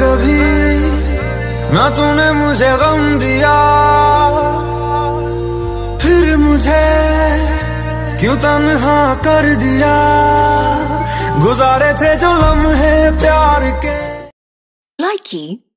कभी ना तूने मुझे गम दिया। फिर मुझे क्यों तनहा कर दिया? गुजारे थे जो लम्हे प्यार के। Likey